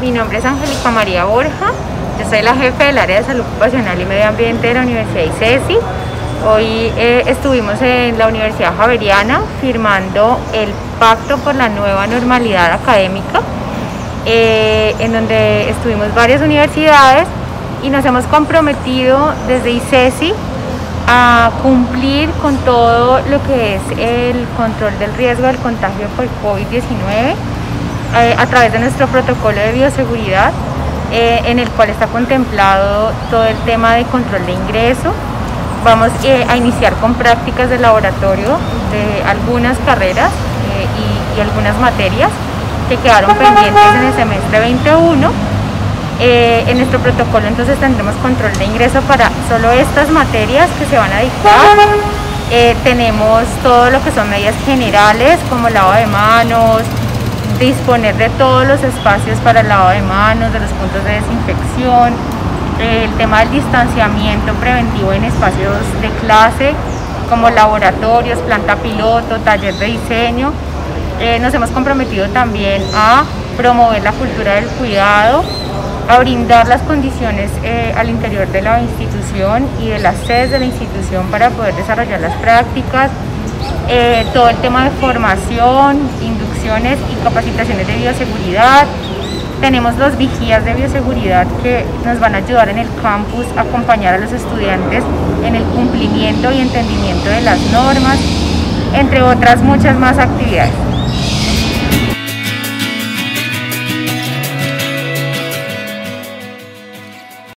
Mi nombre es Angélica María Borja, yo soy la jefe del área de salud ocupacional y medio ambiente de la Universidad ICESI. Hoy eh, estuvimos en la Universidad Javeriana firmando el Pacto por la Nueva Normalidad Académica, eh, en donde estuvimos varias universidades y nos hemos comprometido desde ICESI a cumplir con todo lo que es el control del riesgo del contagio por COVID-19 eh, a través de nuestro protocolo de bioseguridad, eh, en el cual está contemplado todo el tema de control de ingreso. Vamos eh, a iniciar con prácticas de laboratorio de algunas carreras y, y, algunas materias que quedaron pendientes en el semestre 21. en nuestro protocolo entonces tendremos control de ingreso para solo estas materias que se van a dictar. tenemos todo lo que son medidas generales como lavado de manos, disponer de todos los espacios para el lavado de manos, de los puntos de desinfección, el tema del distanciamiento preventivo en espacios de clase como laboratorios, planta piloto, taller de diseño. Eh, nos hemos comprometido también a promover la cultura del cuidado, a brindar las condiciones eh, al interior de la institución y de las sedes de la institución para poder desarrollar las prácticas, eh, todo el tema de formación, y capacitaciones de bioseguridad. Tenemos los vigías de bioseguridad que nos van a ayudar en el campus a acompañar a los estudiantes en el cumplimiento y entendimiento de las normas, entre otras muchas más actividades.